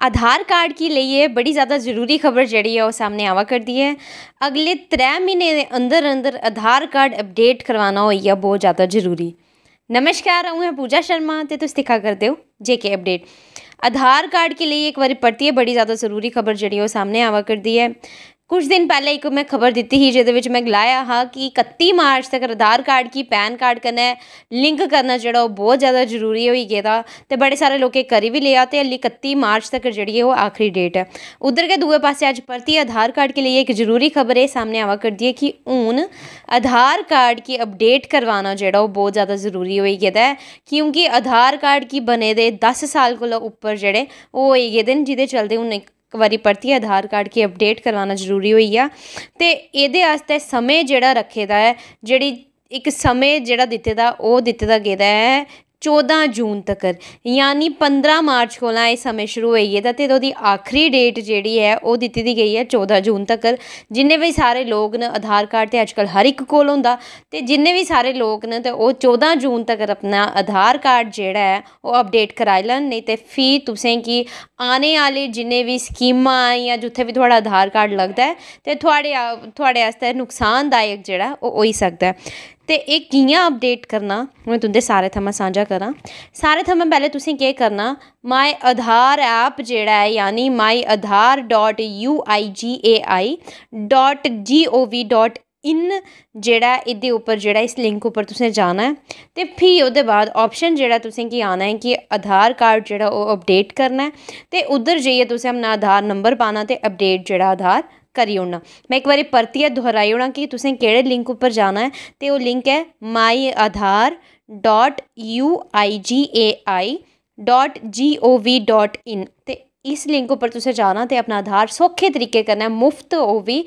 आधार card की लिए बड़ी ज़्यादा ज़रूरी खबर जड़ी है वो सामने आवा कर दी है। अगले त्रै महीने अंदर अंदर आधार कार्ड अपडेट करवाना होइया बहुत ज़्यादा ज़रूरी। नमस्कार आऊँ है पूजा शर्मा तो तुम दिखा करते हो जे के अपडेट। आधार कार्ड के लिए एक बार परती है, बड़ी ज़्यादा ज़रूरी खबर जड़ी है वो सामने आवा कर दी है। ਕੁਝ ਦਿਨ ਪਹਿਲਾਂ ਇੱਕ ਮੈਂ ਖਬਰ ਦਿੱਤੀ ਸੀ, ਜਿਹਦੇ ਵਿੱਚ ਮੈਂ ਗਲਾਇਆ ਹਾਂ ਕਿ ਇਕੱਤੀ ਮਾਰਚ ਤੱਕ ਆਧਾਰ ਕਾਰਡ ਕੀ ਪੈਨ ਕਾਰਡ ਕਨੇ ਲਿੰਕ ਕਰਨਾ ਜਿਹੜਾ ਉਹ ਬਹੁਤ ਜ਼ਿਆਦਾ ਜ਼ਰੂਰੀ ਹੋਈ ਗਿਆ ਦਾ ਤੇ ਬੜੇ ਸਾਰੇ ਲੋਕੇ ਕਰੀ ਵੀ ਲਿਆ ਤੇ ਅਲੀ 31 ਮਾਰਚ ਤੱਕ ਜਿਹੜੀ ਹੈ ਉਹ ਆਖਰੀ ਡੇਟ ਹੈ। ਉਧਰ ਕੇ ਦੂਏ ਪਾਸੇ ਅੱਜ ਪਰਤੀ ਆਧਾਰ ਕਾਰਡ ਕੇ ਲਈ ਇੱਕ ਜ਼ਰੂਰੀ ਖਬਰ ਹੈ ਸਾਹਮਣੇ ਆਵਾ ਕਰਦੀ ਹੈ ਕਿ ਹੁਣ ਆਧਾਰ ਕਾਰਡ ਕੀ ਅਪਡੇਟ ਕਰਵਾਉਣਾ ਜਿਹੜਾ ਉਹ ਬਹੁਤ ਜ਼ਿਆਦਾ ਜ਼ਰੂਰੀ ਹੋਈ ਗਿਆ ਦਾ ਕਿਉਂਕਿ ਆਧਾਰ ਕਾਰਡ ਕੀ ਬਨੇ ਦੇ 10 ਸਾਲ ਕੋਲ ਉੱਪਰ ਜਿਹੜੇ ਉਹ ਹੋਈ ਗਏ ਦਿਨ ਜਿਹਦੇ ਚਲਦੇ ਹੁਣ ਇੱਕ ਇੱਕ ਵਾਰੀ ਪਰਤੀ ਆਧਾਰ ਕਾਰਡ ਕੀ ਅਪਡੇਟ ਕਰਵਾਉਣਾ ਜ਼ਰੂਰੀ ਹੋਈ ਆ। ਤੇ ਇਹਦੇ ਵਾਸਤੇ ਸਮੇਂ ਜਿਹੜਾ ਰੱਖੇ ਦਾ ਹੈ, ਜਿਹੜੀ ਇੱਕ ਸਮੇਂ ਜਿਹੜਾ ਦਿੱਤੇ ਦਾ, ਉਹ ਦਿੱਤੇ ਦਾ ਗਿਆ ਹੈ 14 ਜੂਨ ਤੱਕ। ਯਾਨੀ 15 ਮਾਰਚ ਕੋਲ ਇਹ ਸਮੇਂ ਸ਼ੁਰੂ ਹੋਈ ਹੈ, ਤੇ ਉਹਦੀ ਆਖਰੀ ਡੇਟ ਜਿਹੜੀ ਹੈ, ਉਹ ਦਿੱਤੀ ਦੀ ਗਈ ਹੈ 14 ਜੂਨ ਤੱਕ। ਜਿੰਨੇ ਵੀ ਸਾਰੇ ਲੋਕ ਨੇ, ਆਧਾਰ ਕਾਰਡ ਤੇ ਅੱਜਕੱਲ ਹਰ ਇੱਕ ਕੋਲ ਹੁੰਦਾ, ਤੇ ਜਿੰਨੇ ਵੀ ਸਾਰੇ ਲੋਕ ਨੇ, ਤੇ ਉਹ 14 ਜੂਨ ਤੱਕ ਆਪਣਾ ਆਧਾਰ ਕਾਰਡ ਜਿਹੜਾ ਹੈ, ਉਹ ਅਪਡੇਟ ਕਰਾਈ ਲੈਣ। ਨਹੀਂ ਤੇ ਫੀ ਤੁਸੀਂ ਕੀ ਆਨੇ ਵਾਲੇ ਜਿੰਨੇ ਵੀ ਸਕੀਮਾਂ ਜਾਂ ਜਿੱਥੇ ਵੀ ਤੁਹਾਡਾ ਆਧਾਰ ਕਾਰਡ ਲੱਗਦਾ ਹੈ ਤੇ ਤੁਹਾਡੇ ਤੁਹਾਡੇ ਵਾਸਤੇ ਨੁਕਸਾਨਦਾਇਕ ਜਿਹੜਾ ਉਹ ਹੋਈ ਸਕਦਾ ਹੈ ਤੇ ਇਹ ਕਿਵੇਂ ਅਪਡੇਟ ਕਰਨਾ ਮੈਂ ਤੁੰਦੇ ਸਾਰੇ ਥਾਂ ਸਾਂਝਾ ਕਰਾਂ ਸਾਰੇ ਥਾਂ ਪਹਿਲੇ ਤੁਸੀਂ ਕੀ ਕਰਨਾ ਮਾਈ ਆਧਾਰ ਐਪ ਜਿਹੜਾ ਹੈ ਯਾਨੀ myaadhar.uigai.gov. ਇਨ ਜਿਹੜਾ ਇਹਦੇ ਉੱਪਰ ਜਿਹੜਾ ਇਸ ਲਿੰਕ ਉੱਪਰ ਤੁਸੀਂ ਜਾਣਾ ਹੈ ਤੇ ਫਿਰ ਉਹਦੇ ਬਾਅਦ ਆਪਸ਼ਨ ਜਿਹੜਾ ਤੁਸੀਂ ਕੀ ਆਣਾ ਹੈ, ਕਿ ਆਧਾਰ ਕਾਰਡ ਜਿਹੜਾ ਉਹ ਅਪਡੇਟ ਕਰਨਾ ਹੈ ਤੇ ਉਧਰ ਜਾਈਏ ਤੁਸੀਂ ਆਪਣਾ ਆਧਾਰ ਨੰਬਰ ਪਾਣਾ ਤੇ ਅਪਡੇਟ ਜਿਹੜਾ ਆਧਾਰ ਕਰੀ ਹੋਣਾ ਮੈਂ ਇੱਕ ਵਾਰੀ ਪਰਤੀਆ ਦੁਹਰਾਈ ਹੋਣਾ ਕਿ, ਤੁਸੀਂ ਕਿਹੜੇ ਲਿੰਕ ਉੱਪਰ ਜਾਣਾ ਹੈ? ਤੇ ਉਹ ਲਿੰਕ ਹੈ myadhar.uigai.gov.in ਤੇ ਇਸ ਲਿੰਕ ਉੱਪਰ ਤੁਸੀਂ ਜਾਣਾ ਤੇ ਆਪਣਾ ਆਧਾਰ ਸੌਖੇ ਤਰੀਕੇ ਕਰਨਾ ਮੁਫਤ ਉਹ ਵੀ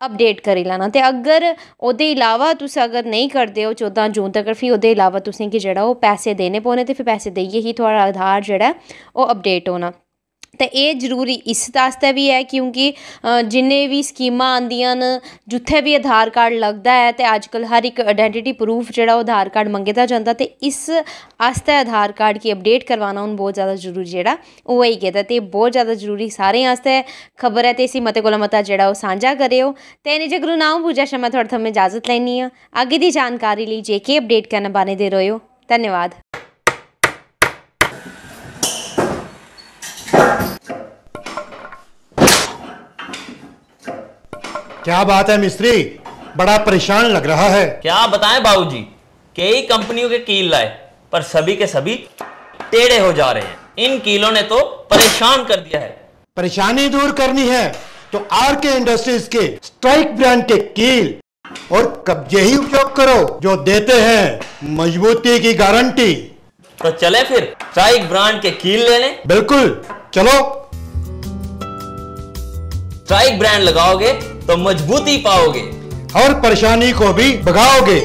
ਅਪਡੇਟ ਕਰੀ ਲੈਣਾ। ਤੇ ਅਗਰ ਉਹਦੇ ਇਲਾਵਾ ਤੁਸੀਂ ਅਗਰ ਨਹੀਂ ਕਰਦੇ ਹੋ 14 ਜੂਨ ਤੱਕ ਫਿਰ ਉਹਦੇ ਇਲਾਵਾ ਤੁਸੀਂ ਕਿ ਜਿਹੜਾ ਉਹ ਪੈਸੇ ਦੇਣੇ ਪਉਣੇ ਤੇ ਫਿਰ ਪੈਸੇ ਦੇਈਏ ਹੀ, ਤੁਹਾਡਾ ਆਧਾਰ ਜਿਹੜਾ ਉਹ ਅਪਡੇਟ ਹੋਣਾ। ਅਤੇ ਇਹ ਜ਼ਰੂਰੀ ਇਸ ਵਾਸਤੇ ਵੀ ਹੈ ਕਿਉਂਕਿ ਜਿੰਨੇ ਵੀ ਸਕੀਮਾਂ ਆਉਂਦੀਆਂ ਨੇ, ਜਿੱਥੇ ਵੀ ਆਧਾਰ ਕਾਰਡ ਲੱਗਦਾ ਹੈ ਅਤੇ ਅੱਜ ਕੱਲ੍ਹ ਹਰ ਇੱਕ ਆਇਡੈਂਟੀਟੀ ਪ੍ਰੂਫ ਜਿਹੜਾ ਉਹ ਆਧਾਰ ਕਾਰਡ ਮੰਗੇਦਾ ਜਾਂਦਾ ਅਤੇ ਇਸ ਵਾਸਤੇ ਆਧਾਰ ਕਾਰਡ ਕੀ ਅਪਡੇਟ ਕਰਵਾਉਣਾ ਹੁਣ ਬਹੁਤ ਜ਼ਿਆਦਾ ਜ਼ਰੂਰੀ ਜਿਹੜਾ, ਉਹ ਹੀ ਗਿਆ ਤੇ ਬਹੁਤ ਜ਼ਿਆਦਾ ਜ਼ਰੂਰੀ ਸਾਰੇ ਵਾਸਤੇ ਖਬਰ ਹੈ ਤੇ ਇਸੀ ਮਤੇ ਕੋਲ ਮਤਾ ਜਿਹੜਾ ਉਹ ਸਾਂਝਾ ਕਰਿਓ। ਤੇ ਇਹਨੇ ਜੇ ਗੁਰੂ ਨਾਮ ਪੂਜਾ ਸ਼ਰਮਾ ਤੁਹਾਡੇ ਤੋਂ ਇਜਾਜ਼ਤ ਲੈਣੀ ਆ ਅੱਗੇ ਦੀ ਜਾਣਕਾਰੀ ਲਈ ਜੇ ਕੇ ਅਪਡੇਟ ਕਰਨ ਬਾਰੇ ਦੇ ਰਹੇ ਹੋ ਧੰਨਵਾਦ। क्या बात है मिस्त्री? बड़ा परेशान लग रहा है। क्या बताएँ बाबूजी? कई कंपनियों के कील लाए पर सभी के सभी टेढ़े हो जा रहे हैं। इन कीलों ने तो परेशान कर दिया है। परेशानी दूर करनी है तो आर के इंडस्ट्रीज़ के स्ट्राइक ब्रांड के कील और कब्जे ही उपयोग करो जो देते हैं मजबूती की गारंटी। तो चले फिर स्ट्राइक ब्रांड के कील लेने बिल्कुल चलो। स्ट्राइक ब्रांड लगाओगे तो मजबूती पाओगे और परेशानी को भी भगाओगे